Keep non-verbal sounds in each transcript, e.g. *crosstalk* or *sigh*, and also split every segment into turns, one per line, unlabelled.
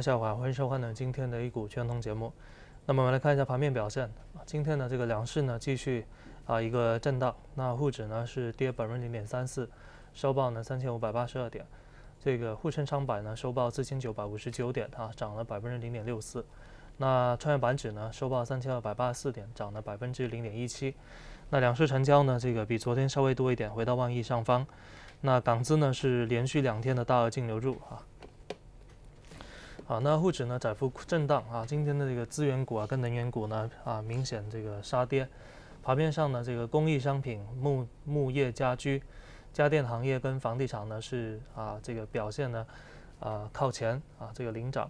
家下午好，欢迎收看呢今天的一股全通节目。那么我们来看一下盘面表现啊，今天呢这个两市呢继续啊一个震荡，那沪指呢是跌百分之零点三四，收报呢三千五百八十二点，这个沪深三百呢收报四千九百五十九点啊，涨了百分之零点六四。那创业板指呢收报三千二百八十四点，涨了百分之零点一七。那两市成交呢这个比昨天稍微多一点，回到万亿上方。那港资呢是连续两天的大额净流入啊。好，那沪指呢窄幅震荡啊，今天的这个资源股啊跟能源股呢啊明显这个杀跌，盘面上呢这个工艺商品、木木业、家居、家电行业跟房地产呢是啊这个表现呢啊靠前啊这个领涨，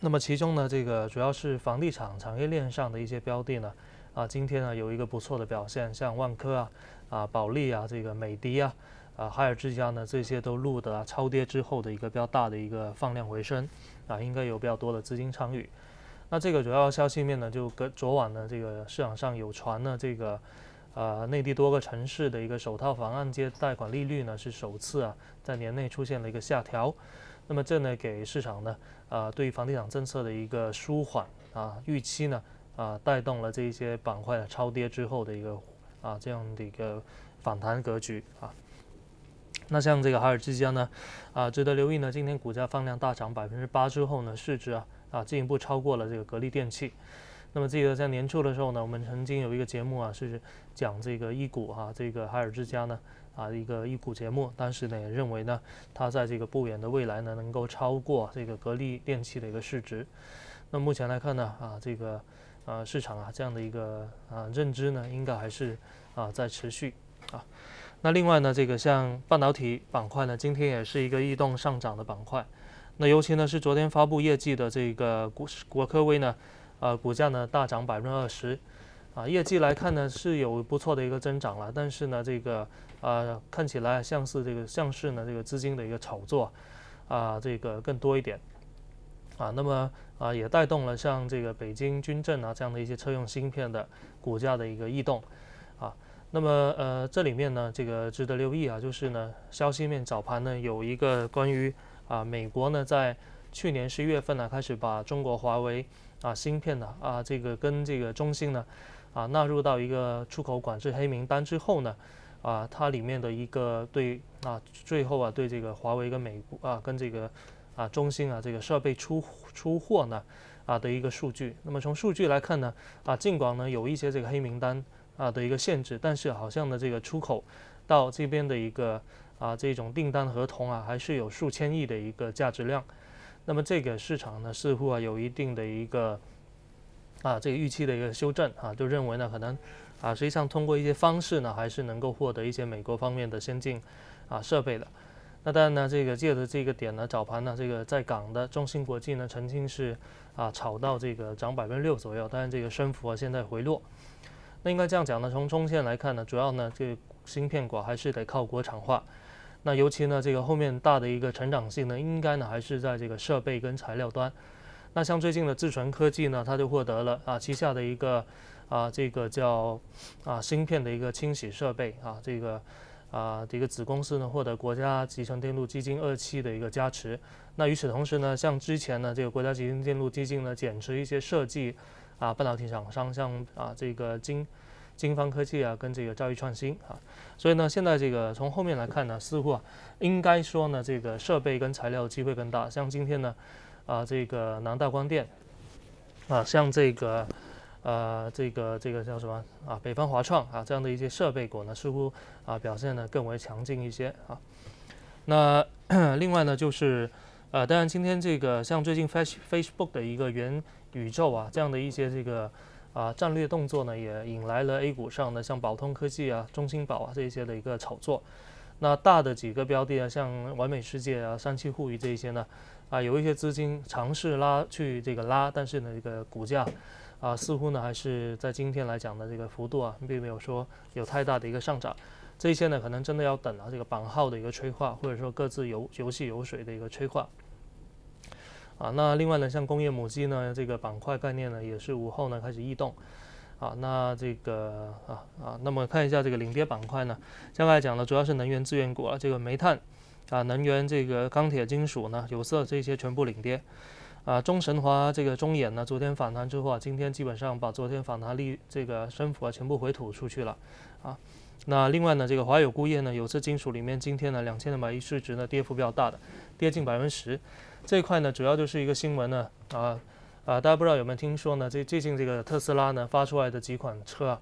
那么其中呢这个主要是房地产产业链上的一些标的呢啊今天呢有一个不错的表现，像万科啊啊保利啊这个美的啊。啊，海尔之家呢，这些都录的超跌之后的一个比较大的一个放量回升，啊，应该有比较多的资金参与。那这个主要消息面呢，就跟昨晚呢，这个市场上有传呢，这个呃内地多个城市的一个首套房按揭贷款利率呢是首次啊在年内出现了一个下调。那么这呢给市场呢啊对于房地产政策的一个舒缓啊预期呢啊带动了这一些板块的超跌之后的一个啊这样的一个反弹格局啊。那像这个海尔之家呢，啊，值得留意呢。今天股价放量大涨百分之八之后呢，市值啊啊进一步超过了这个格力电器。那么记得在年初的时候呢，我们曾经有一个节目啊是讲这个一股哈，这个海尔之家呢啊一个一股节目，当时呢也认为呢它在这个不远的未来呢能够超过这个格力电器的一个市值。那目前来看呢啊这个啊市场啊这样的一个啊认知呢应该还是啊在持续啊。那另外呢，这个像半导体板块呢，今天也是一个异动上涨的板块。那尤其呢是昨天发布业绩的这个国国科威呢，呃，股价呢大涨百分之二十，啊，业绩来看呢是有不错的一个增长了，但是呢这个呃看起来像是这个像是呢这个资金的一个炒作，啊，这个更多一点，啊，那么啊也带动了像这个北京军政啊这样的一些车用芯片的股价的一个异动，啊。那么，呃，这里面呢，这个值得留意啊，就是呢，消息面早盘呢有一个关于啊，美国呢在去年十一月份呢开始把中国华为啊芯片呢啊这个跟这个中兴呢啊纳入到一个出口管制黑名单之后呢啊，它里面的一个对啊最后啊对这个华为跟美国啊跟这个啊中兴啊这个设备出出货呢啊的一个数据。那么从数据来看呢啊，尽管呢有一些这个黑名单。啊的一个限制，但是好像呢这个出口到这边的一个啊这种订单合同啊，还是有数千亿的一个价值量。那么这个市场呢似乎啊有一定的一个啊这个预期的一个修正啊，就认为呢可能啊实际上通过一些方式呢还是能够获得一些美国方面的先进啊设备的。那当然呢这个借着这个点呢早盘呢这个在港的中芯国际呢曾经是啊炒到这个涨百分之六左右，但是这个升幅啊现在回落。那应该这样讲呢，从中线来看呢，主要呢这个芯片股还是得靠国产化。那尤其呢这个后面大的一个成长性呢，应该呢还是在这个设备跟材料端。那像最近的智纯科技呢，它就获得了啊旗下的一个啊这个叫啊芯片的一个清洗设备啊这个啊这个子公司呢获得国家集成电路基金二期的一个加持。那与此同时呢，像之前呢这个国家集成电路基金呢减持一些设计。啊，半导体厂商像啊这个金金方科技啊，跟这个兆易创新啊，所以呢，现在这个从后面来看呢，似乎啊应该说呢，这个设备跟材料机会更大。像今天呢，啊这个南大光电啊，像这个呃这个这个叫什么啊北方华创啊这样的一些设备股呢，似乎啊表现呢更为强劲一些啊。那 *clears throat* 另外呢，就是呃当然今天这个像最近 Face Facebook 的一个元宇宙啊，这样的一些这个啊战略动作呢，也引来了 A 股上的像宝通科技啊、中兴宝啊这一些的一个炒作。那大的几个标的啊，像完美世界啊、三七互娱这一些呢，啊有一些资金尝试拉去这个拉，但是呢这个股价啊似乎呢还是在今天来讲的这个幅度啊，并没有说有太大的一个上涨。这些呢可能真的要等啊这个版号的一个催化，或者说各自游游戏游水的一个催化。啊，那另外呢，像工业母机呢，这个板块概念呢，也是午后呢开始异动。啊，那这个啊啊，那么看一下这个领跌板块呢，刚才讲呢，主要是能源资源股啊，这个煤炭啊，能源这个钢铁、金属呢，有色这些全部领跌。啊，中神华这个中冶呢，昨天反弹之后啊，今天基本上把昨天反弹力这个升幅啊全部回吐出去了。啊，那另外呢，这个华友钴业呢，有色金属里面今天呢两千两百亿市值呢跌幅比较大的，跌近百分之十。这一块呢，主要就是一个新闻呢，啊啊，大家不知道有没有听说呢？这最近这个特斯拉呢发出来的几款车啊，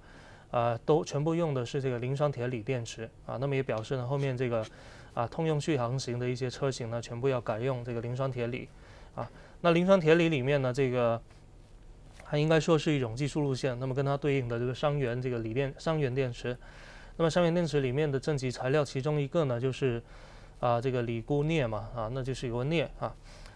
啊，都全部用的是这个磷酸铁锂电池啊。那么也表示呢，后面这个啊通用续航型的一些车型呢，全部要改用这个磷酸铁锂啊。那磷酸铁锂里面呢，这个它应该说是一种技术路线。那么跟它对应的这个伤元这个锂电伤元电池，那么伤元电池里面的正极材料其中一个呢，就是啊这个锂钴镍嘛啊，那就是有个镍啊。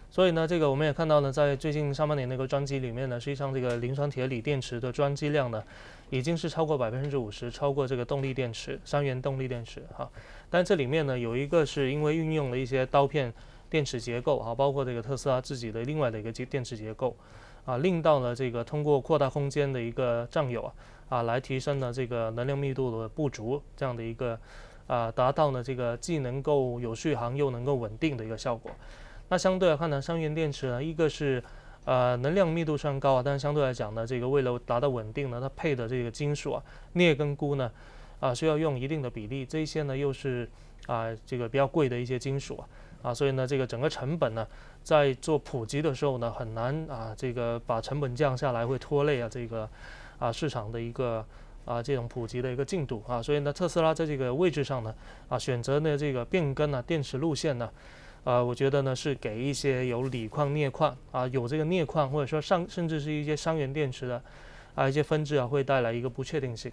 所以呢，这个我们也看到呢，在最近上半年那个专辑里面呢，实际上这个磷酸铁锂电池的装机量呢，已经是超过百分之五十，超过这个动力电池三元动力电池哈。但这里面呢，有一个是因为运用了一些刀片电池结构啊，包括这个特斯拉自己的另外的一个电电池结构啊，令到了这个通过扩大空间的一个占有啊啊，来提升了这个能量密度的不足这样的一个啊，达到呢这个既能够有续航又能够稳定的一个效果。那相对来看呢，三元电池呢，一个是呃能量密度虽然高啊，但是相对来讲呢，这个为了达到稳定呢，它配的这个金属啊，镍跟钴呢，啊需要用一定的比例，这些呢又是啊这个比较贵的一些金属啊，啊所以呢这个整个成本呢，在做普及的时候呢，很难啊这个把成本降下来，会拖累啊这个啊市场的一个啊这种普及的一个进度啊，所以呢特斯拉在这个位置上呢，啊选择呢这个变更啊电池路线呢。啊，我觉得呢是给一些有锂矿、镍矿啊，有这个镍矿或者说上甚至是一些三元电池的啊一些分支啊，会带来一个不确定性。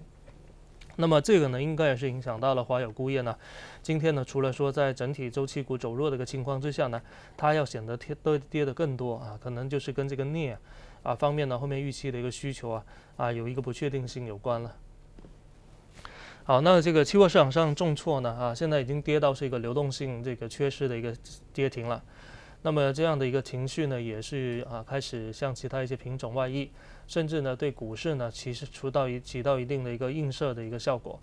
那么这个呢，应该也是影响到了华友钴业呢。今天呢，除了说在整体周期股走弱的一个情况之下呢，它要显得跌都跌的更多啊，可能就是跟这个镍啊方面呢后面预期的一个需求啊啊有一个不确定性有关了。好，那这个期货市场上重挫呢，啊，现在已经跌到是一个流动性这个缺失的一个跌停了。那么这样的一个情绪呢，也是啊开始向其他一些品种外溢，甚至呢对股市呢其实出到一起到一定的一个映射的一个效果。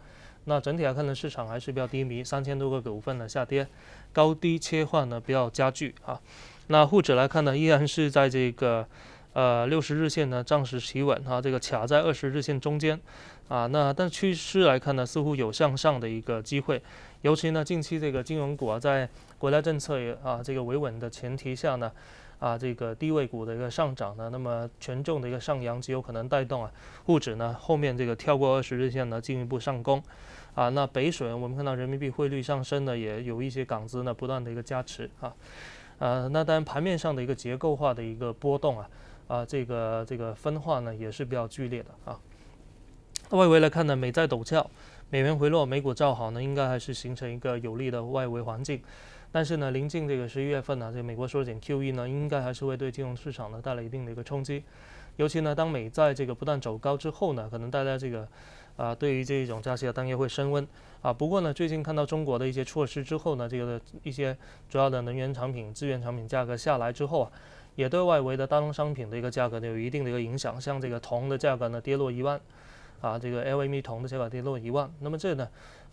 那整体来看呢，市场还是比较低迷，三千多个股份的下跌，高低切换呢比较加剧啊。那沪指来看呢，依然是在这个。呃，六十日线呢暂时企稳啊，这个卡在二十日线中间啊。那但趋势来看呢，似乎有向上的一个机会。尤其呢，近期这个金融股啊，在国家政策也啊这个维稳的前提下呢，啊这个低位股的一个上涨呢，那么权重的一个上扬极有可能带动啊沪指呢后面这个跳过二十日线呢进一步上攻啊。那北水我们看到人民币汇率上升呢，也有一些港资呢不断的一个加持啊。呃，那当然盘面上的一个结构化的一个波动啊。啊，这个这个分化呢也是比较剧烈的啊。外围来看呢，美债陡峭，美元回落，美股照好呢，应该还是形成一个有利的外围环境。但是呢，临近这个十一月份呢，这个美国缩减 QE 呢，应该还是会对金融市场呢带来一定的一个冲击。尤其呢，当美债这个不断走高之后呢，可能大家这个啊，对于这种加息的担忧会升温啊。不过呢，最近看到中国的一些措施之后呢，这个一些主要的能源产品、资源产品价格下来之后啊。也对外围的大宗商品的一个价格呢有一定的一个影响，像这个铜的价格呢跌落一万，啊，这个 LME 铜的价格跌落一万，那么这呢，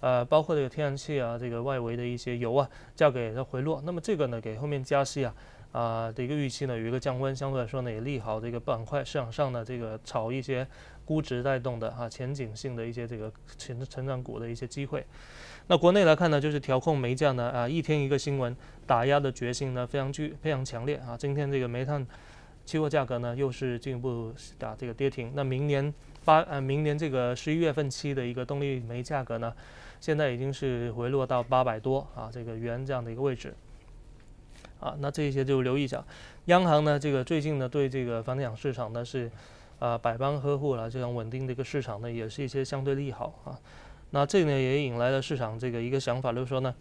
呃，包括这个天然气啊，这个外围的一些油啊，价格也在回落，那么这个呢给后面加息啊，啊的一个预期呢有一个降温，相对来说呢也利好这个板块市场上的这个炒一些估值带动的啊前景性的一些这个成成长股的一些机会。那国内来看呢，就是调控煤价呢，啊，一天一个新闻，打压的决心呢非常具非常强烈啊。今天这个煤炭期货价格呢又是进一步打这个跌停。那明年八呃明年这个十一月份期的一个动力煤价格呢，现在已经是回落到八百多啊这个元这样的一个位置。啊，那这些就留意一下。央行呢这个最近呢对这个房地产市场呢是啊百般呵护了，这种稳定的一个市场呢也是一些相对利好啊。那这呢也引来了市场这个一个想法，就是说呢，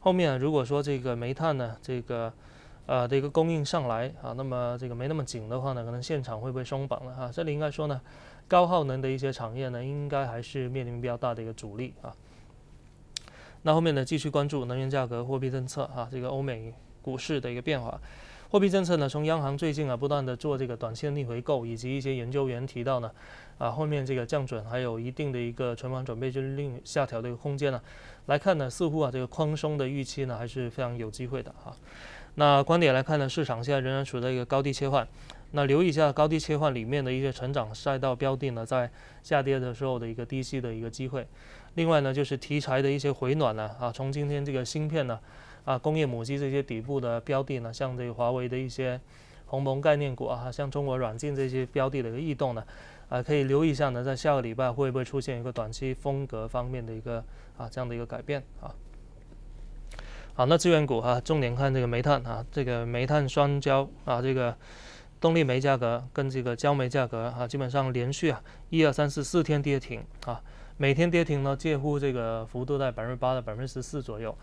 后面如果说这个煤炭呢这个呃的一个供应上来啊，那么这个没那么紧的话呢，可能现场会不会松绑了啊？这里应该说呢，高耗能的一些产业呢，应该还是面临比较大的一个阻力啊。那后面呢，继续关注能源价格、货币政策啊，这个欧美股市的一个变化。货币政策呢，从央行最近啊不断的做这个短期逆回购，以及一些研究员提到呢，啊后面这个降准还有一定的一个存款准备金率下调的一个空间呢，来看呢，似乎啊这个宽松的预期呢还是非常有机会的啊。那观点来看呢，市场现在仍然处在一个高低切换。那留意一下高低切换里面的一些成长赛道标的呢，在下跌的时候的一个低吸的一个机会。另外呢，就是题材的一些回暖呢，啊，从今天这个芯片呢，啊，工业母机这些底部的标的呢，像这个华为的一些鸿蒙概念股啊，像中国软件这些标的的一个异动呢，啊，可以留意一下呢，在下个礼拜会不会出现一个短期风格方面的一个啊这样的一个改变啊。好，那资源股啊，重点看这个煤炭啊，这个煤炭双焦啊，这个。动力煤价格跟这个焦煤价格啊，基本上连续啊一二三四四天跌停啊，每天跌停呢介乎这个幅度在百分之八到百分之十四左右，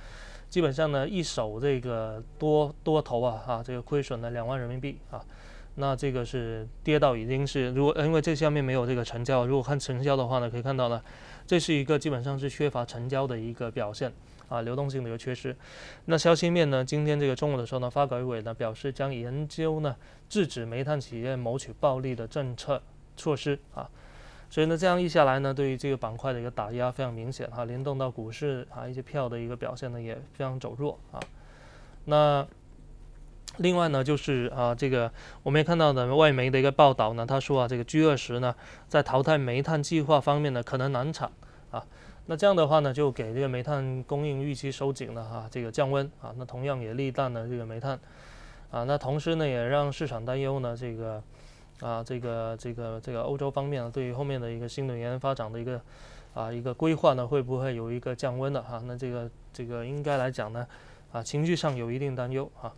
基本上呢一手这个多多头啊啊这个亏损了两万人民币啊，那这个是跌到已经是如果因为这下面没有这个成交，如果看成交的话呢，可以看到呢，这是一个基本上是缺乏成交的一个表现。啊，流动性的一个缺失。那消息面呢？今天这个中午的时候呢，发改委呢表示将研究呢制止煤炭企业谋取暴利的政策措施啊。所以呢，这样一下来呢，对于这个板块的一个打压非常明显哈，联动到股市啊一些票的一个表现呢也非常走弱啊。那另外呢，就是啊这个我们也看到的外媒的一个报道呢，他说啊这个 G 二十呢在淘汰煤炭计划方面呢可能难产啊。那这样的话呢，就给这个煤炭供应预期收紧了哈，这个降温啊，那同样也利淡了这个煤炭啊，那同时呢，也让市场担忧呢，这个啊，这个这个这个欧洲方面呢，对于后面的一个新能源发展的一个啊一个规划呢，会不会有一个降温的哈？那这个这个应该来讲呢，啊，情绪上有一定担忧啊。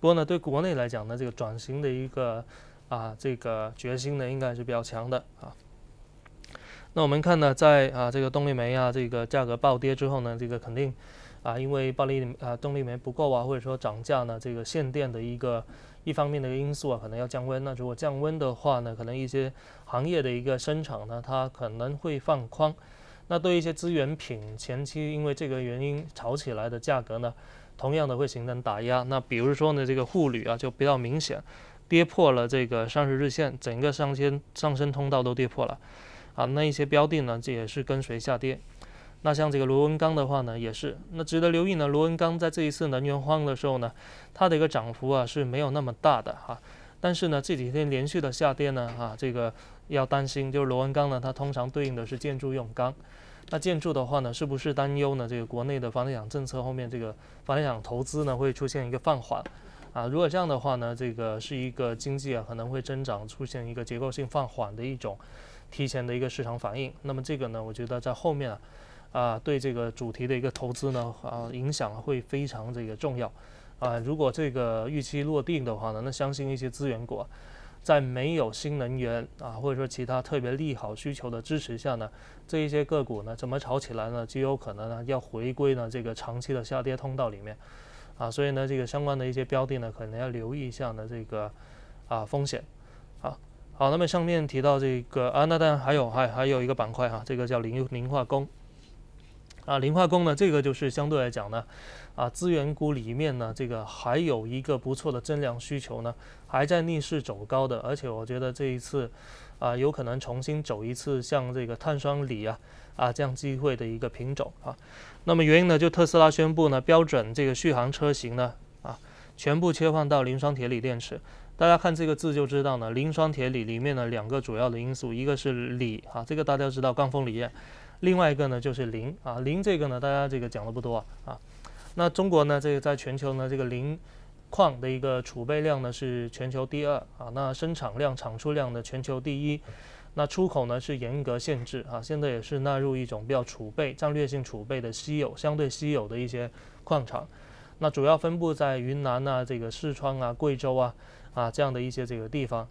不过呢，对国内来讲呢，这个转型的一个啊这个决心呢，应该是比较强的啊。那我们看呢，在啊这个动力煤啊这个价格暴跌之后呢，这个肯定啊因为暴力啊动力煤不够啊，或者说涨价呢，这个限电的一个一方面的一个因素啊，可能要降温。那如果降温的话呢，可能一些行业的一个生产呢，它可能会放宽。那对一些资源品前期因为这个原因炒起来的价格呢，同样的会形成打压。那比如说呢，这个沪铝啊就比较明显，跌破了这个三十日线，整个上升上升通道都跌破了。啊，那一些标的呢，这也是跟随下跌。那像这个螺纹钢的话呢，也是。那值得留意呢，螺纹钢在这一次能源荒的时候呢，它的一个涨幅啊是没有那么大的哈。但是呢，这几天连续的下跌呢，啊，这个要担心，就是螺纹钢呢，它通常对应的是建筑用钢。那建筑的话呢，是不是担忧呢？这个国内的房地产政策后面这个房地产投资呢会出现一个放缓啊？如果这样的话呢，这个是一个经济啊可能会增长出现一个结构性放缓的一种。提前的一个市场反应，那么这个呢，我觉得在后面啊，啊，对这个主题的一个投资呢，啊，影响会非常这个重要，啊，如果这个预期落定的话呢，那相信一些资源股，在没有新能源啊，或者说其他特别利好需求的支持下呢，这一些个股呢，怎么炒起来呢，极有可能呢要回归呢这个长期的下跌通道里面，啊，所以呢，这个相关的一些标的呢，可能要留意一下呢这个啊风险，啊。好，那么上面提到这个啊，那当然还有还还有一个板块哈，这个叫磷磷化工。啊，磷化工呢，这个就是相对来讲呢，啊，资源股里面呢，这个还有一个不错的增量需求呢，还在逆势走高的，而且我觉得这一次啊，有可能重新走一次像这个碳酸锂啊啊这样机会的一个品种啊。那么原因呢，就特斯拉宣布呢，标准这个续航车型呢啊，全部切换到磷酸铁锂电池。大家看这个字就知道呢，磷酸铁锂里面的两个主要的因素，一个是锂啊，这个大家知道钢风锂业，另外一个呢就是磷啊，磷这个呢大家这个讲的不多啊。那中国呢这个在全球呢这个磷矿的一个储备量呢是全球第二啊，那生产量产出量呢全球第一，那出口呢是严格限制啊，现在也是纳入一种比较储备战略性储备的稀有相对稀有的一些矿场，那主要分布在云南啊这个四川啊贵州啊。啊，这样的一些这个地方，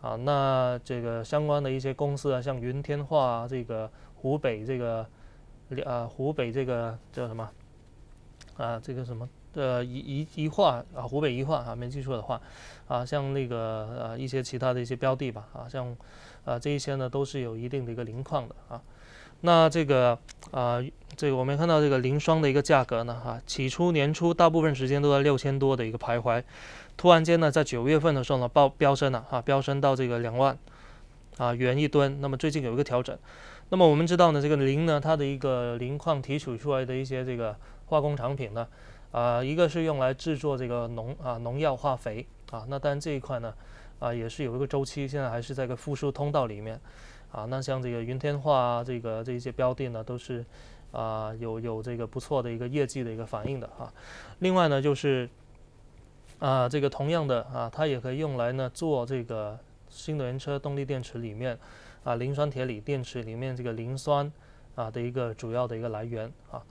啊，那这个相关的一些公司啊，像云天化啊，这个湖北这个，呃，湖北这个叫什么？啊，这个什么？呃，一一一化啊，湖北一化啊，没记错的话，啊，像那个呃一些其他的一些标的吧，啊，像啊，这一些呢都是有一定的一个磷矿的啊。那这个啊，这个我们看到这个磷霜的一个价格呢，哈，起初年初大部分时间都在六千多的一个徘徊，突然间呢，在九月份的时候呢，爆飙升了哈，飙升到这个两万啊元一吨。那么最近有一个调整。那么我们知道呢，这个磷呢，它的一个磷矿提取出来的一些这个化工产品呢，啊，一个是用来制作这个农啊农药化肥啊，那当然这一块呢，啊也是有一个周期，现在还是在一个复苏通道里面。啊，那像这个云天化啊，这个这一些标的呢，都是啊有有这个不错的一个业绩的一个反应的啊。另外呢，就是啊这个同样的啊，它也可以用来呢做这个新能源车动力电池里面啊磷酸铁锂电池里面这个磷酸啊的一个主要的一个来源啊。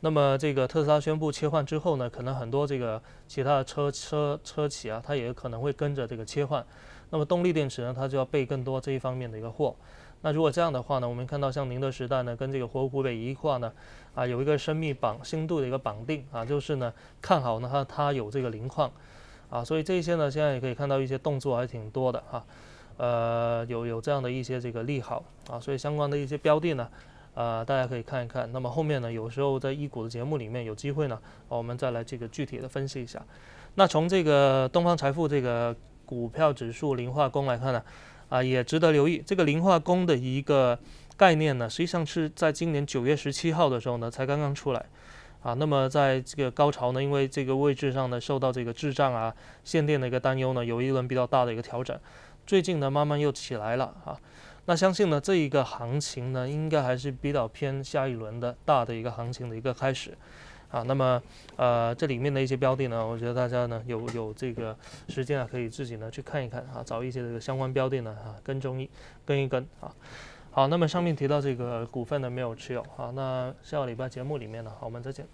那么这个特斯拉宣布切换之后呢，可能很多这个其他的车车车企啊，它也可能会跟着这个切换。那么动力电池呢，它就要备更多这一方面的一个货。那如果这样的话呢，我们看到像宁德时代呢，跟这个湖湖北一化呢，啊，有一个生命绑深度的一个绑定啊，就是呢看好呢它它有这个磷矿，啊，所以这些呢现在也可以看到一些动作还挺多的哈，呃，有有这样的一些这个利好啊，所以相关的一些标的呢，呃，大家可以看一看。那么后面呢，有时候在一股的节目里面有机会呢，我们再来这个具体的分析一下。那从这个东方财富这个股票指数磷化工来看呢。啊，也值得留意这个磷化工的一个概念呢，实际上是在今年九月十七号的时候呢，才刚刚出来。啊，那么在这个高潮呢，因为这个位置上呢，受到这个滞胀啊、限电的一个担忧呢，有一轮比较大的一个调整。最近呢，慢慢又起来了啊。那相信呢，这一个行情呢，应该还是比较偏下一轮的大的一个行情的一个开始。啊，那么呃，这里面的一些标的呢，我觉得大家呢有有这个时间啊，可以自己呢去看一看啊，找一些这个相关标的呢啊，跟踪一跟一跟啊。好，那么上面提到这个股份呢没有持有啊，那下个礼拜节目里面呢，我们再见。